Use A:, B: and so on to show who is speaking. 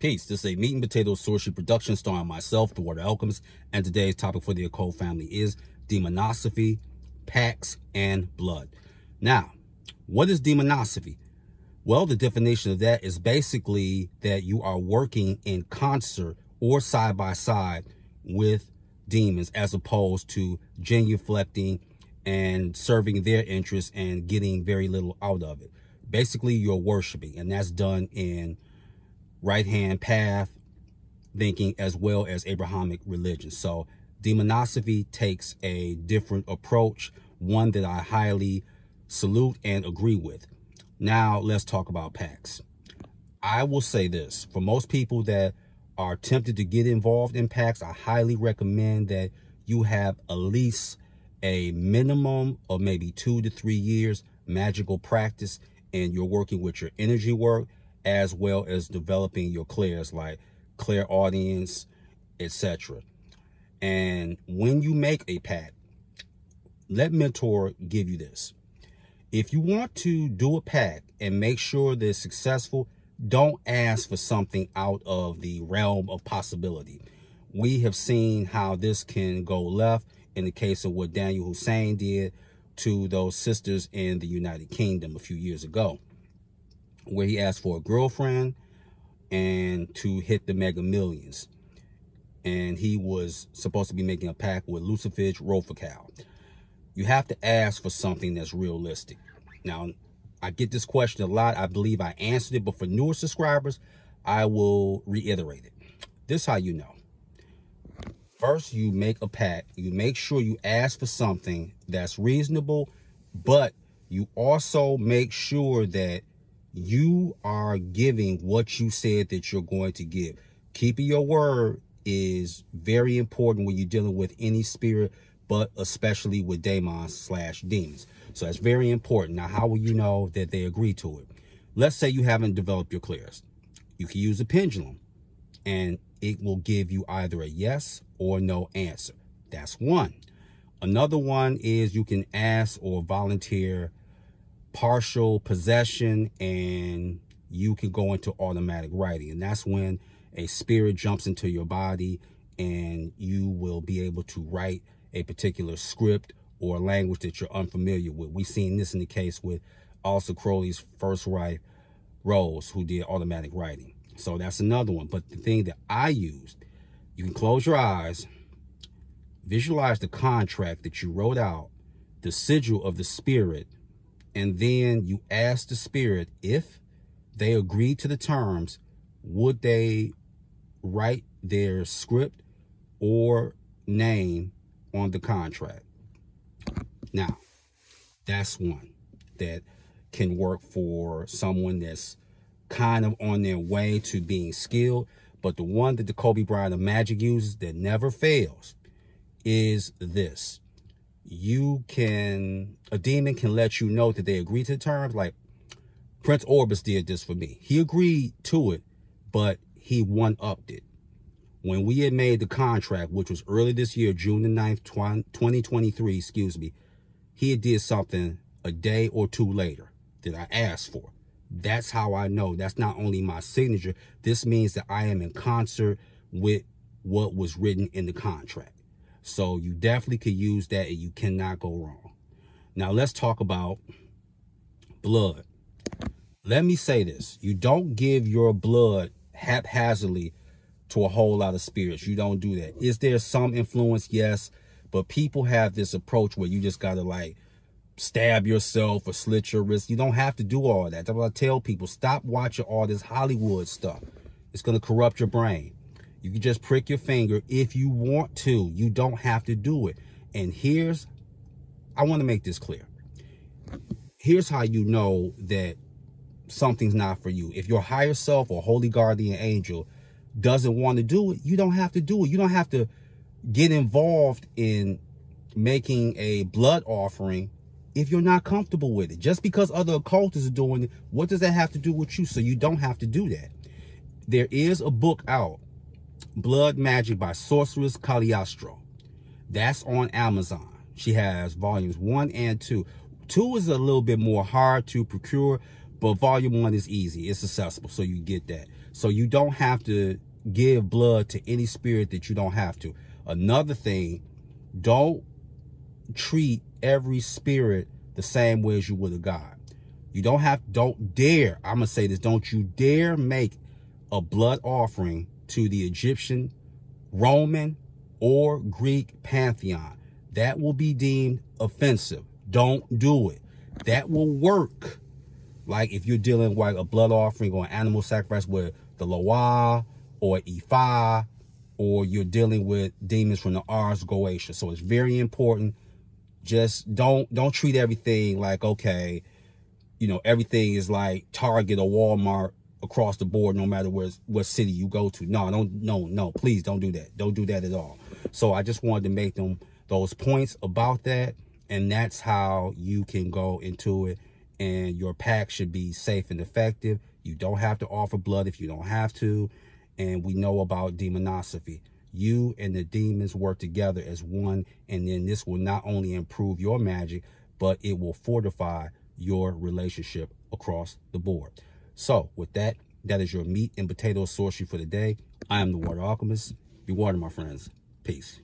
A: Peace. This is a meat and potato sorcery production starring myself, The Water Alchemist, and today's topic for the occult family is demonosophy, pacts, and blood. Now, what is demonosophy? Well, the definition of that is basically that you are working in concert or side by side with demons as opposed to genuflecting and serving their interests and getting very little out of it. Basically, you're worshiping, and that's done in right hand path thinking as well as Abrahamic religion. So demonosophy takes a different approach, one that I highly salute and agree with. Now let's talk about pacts. I will say this, for most people that are tempted to get involved in pacts, I highly recommend that you have at least a minimum of maybe two to three years magical practice and you're working with your energy work as well as developing your clairs like clairaudience, etc. And when you make a pact, let mentor give you this. If you want to do a pact and make sure it's successful, don't ask for something out of the realm of possibility. We have seen how this can go left in the case of what Danyal Hussein did to those sisters in the United Kingdom a few years ago where he asked for a girlfriend and to hit the mega millions. And he was supposed to be making a pact with Lucifuge Rofocale. You have to ask for something that's realistic. Now, I get this question a lot. I believe I answered it, but for newer subscribers, I will reiterate it. This is how you know. First, you make a pact. You make sure you ask for something that's reasonable, but you also make sure that you are giving what you said that you're going to give. Keeping your word is very important when you're dealing with any spirit, but especially with demons slash demons. So that's very important. Now, how will you know that they agree to it? Let's say you haven't developed your clairs. You can use a pendulum and it will give you either a yes or no answer. That's one. Another one is you can ask or volunteer partial possession and you can go into automatic writing. And that's when a spirit jumps into your body and you will be able to write a particular script or language that you're unfamiliar with. We've seen this in the case with Aleister Crowley's first wife, Rose, who did automatic writing. So that's another one. But the thing that I used, you can close your eyes, visualize the contract that you wrote out, the sigil of the spirit and then you ask the spirit if they agree to the terms, would they write their script or name on the contract? Now, that's one that can work for someone that's kind of on their way to being skilled. But the one that the Kobe Bryant of Magic uses that never fails is this you can, a demon can let you know that they agree to the terms. Like Prince Orobas did this for me. He agreed to it, but he one-upped it. When we had made the contract, which was early this year, June the 9th, 2023, excuse me, he did something a day or two later that I asked for. That's how I know. That's not only my signature. This means that I am in concert with what was written in the contract. So you definitely could use that and you cannot go wrong. Now let's talk about blood. Let me say this. You don't give your blood haphazardly to a whole lot of spirits. You don't do that. Is there some influence? Yes. But people have this approach where you just got to like stab yourself or slit your wrist. You don't have to do all that. That's what I tell people. Stop watching all this Hollywood stuff. It's going to corrupt your brain. You can just prick your finger if you want to. You don't have to do it. And here's, I want to make this clear. Here's how you know that something's not for you. If your higher self or holy guardian angel doesn't want to do it, you don't have to do it. You don't have to get involved in making a blood offering if you're not comfortable with it. Just because other occultists are doing it, what does that have to do with you? So you don't have to do that. There is a book out Blood Magic by Sorceress Cagliastro. That's on Amazon. She has volumes one and two. Two is a little bit more hard to procure, but volume one is easy. It's accessible, so you get that. So you don't have to give blood to any spirit that you don't have to. Another thing, don't treat every spirit the same way as you would a God. You don't have, don't dare, I'm going to say this, don't you dare make a blood offering to the Egyptian, Roman, or Greek pantheon. That will be deemed offensive. Don't do it. That will work. Like if you're dealing with a blood offering or an animal sacrifice with the Loa or Ifa, or you're dealing with demons from the Ars Goetia. So it's very important. Just don't don't treat everything like okay, you know, everything is like Target or Walmart across the board, no matter where what city you go to. No, don't no, no, please don't do that. Don't do that at all. So I just wanted to make them those points about that. And that's how you can go into it. And your pack should be safe and effective. You don't have to offer blood if you don't have to and we know about demonosophy. You and the demons work together as one, and then this will not only improve your magic, but it will fortify your relationship across the board. So, with that, that is your meat and potato sorcery for the day. I am the Water Alchemist. Be water, my friends. Peace.